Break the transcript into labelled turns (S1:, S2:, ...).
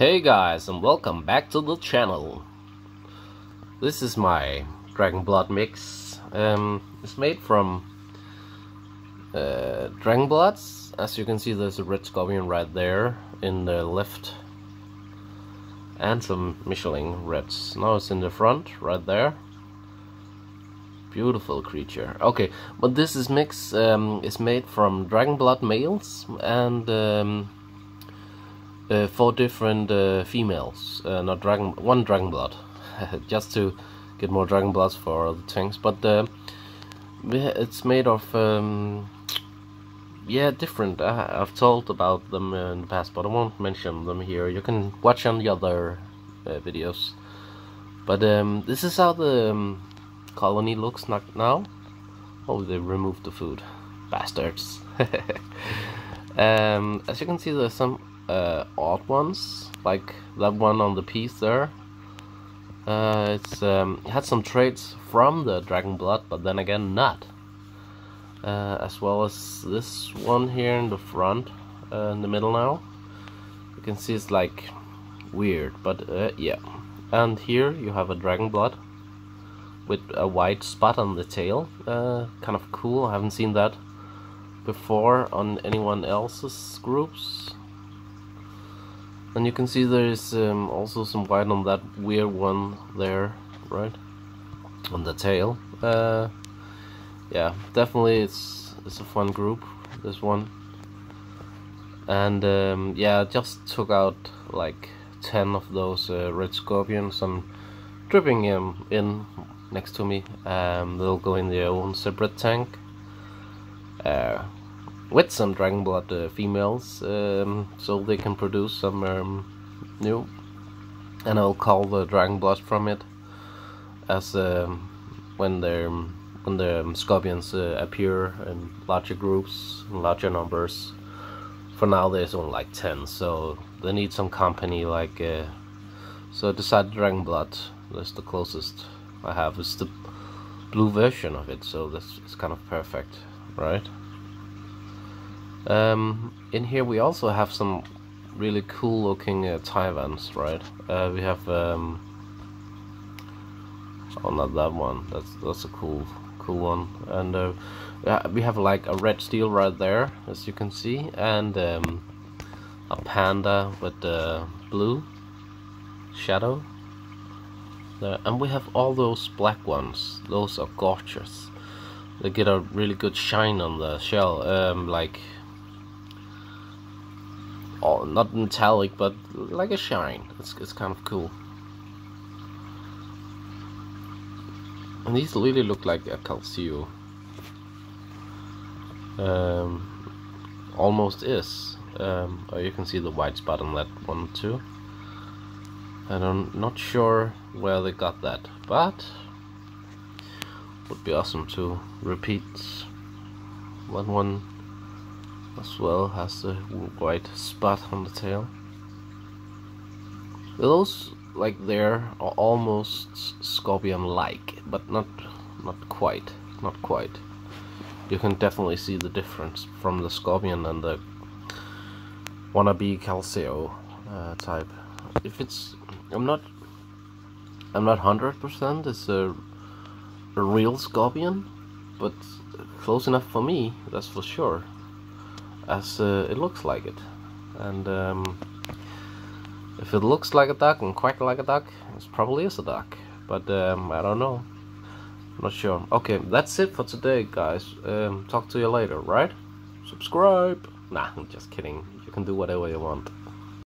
S1: Hey guys and welcome back to the channel. This is my Dragon Blood mix. Um, it's made from uh, Dragon Bloods. As you can see there's a red scorpion right there in the left and some Michelin reds. Now it's in the front right there. Beautiful creature. Okay, but this is mix um, is made from Dragon Blood males and um, uh, four different uh, females, uh, not dragon, one dragon blood, just to get more dragon bloods for the tanks. But uh, it's made of, um, yeah, different. I, have told about them in the past, but I won't mention them here. You can watch on the other uh, videos. But um, this is how the um, colony looks now. Oh, they removed the food, bastards. um, as you can see, there's some uh, odd ones, like that one on the piece there. Uh, it's um, had some traits from the Dragon Blood, but then again not. Uh, as well as this one here in the front, uh, in the middle now. You can see it's like weird, but uh, yeah. And here you have a Dragon Blood with a white spot on the tail. Uh, kind of cool. I haven't seen that before on anyone else's groups and you can see there is um, also some white on that weird one there right? On the tail. Uh, yeah definitely it's it's a fun group this one. And um, yeah I just took out like 10 of those uh, red scorpions I'm dripping them in next to me. Um, they'll go in their own separate tank. Uh, with some dragon blood uh, females um, so they can produce some um, new. And I'll call the dragon blood from it as um, when they when the um, scorpions uh, appear in larger groups in larger numbers. For now there's only like 10 so they need some company like uh, so I decided dragon blood that's the closest I have is the blue version of it so this is kind of perfect right um, in here we also have some really cool looking uh, Tyvans, right? Uh, we have um, oh not that one. That's that's a cool cool one. And uh, we have like a red steel right there, as you can see, and um, a panda with the blue shadow. There. And we have all those black ones. Those are gorgeous. They get a really good shine on the shell, um, like not metallic, but like a shine. It's, it's kind of cool. And these really look like a Calcio. Um, almost is. Um, oh, you can see the white spot on that one too. And I'm not sure where they got that, but would be awesome to repeat one one as well has the white spot on the tail. Those like there are almost scorpion-like, but not not quite, not quite. You can definitely see the difference from the scorpion and the wannabe Calcio uh, type. If it's, I'm not, I'm not hundred percent. It's a, a real scorpion, but close enough for me. That's for sure as uh, it looks like it. And um, if it looks like a duck and quack like a duck it probably is a duck. But um, I don't know. I'm not sure. Okay that's it for today guys. Um, talk to you later right? Subscribe. Nah I'm just kidding. You can do whatever you want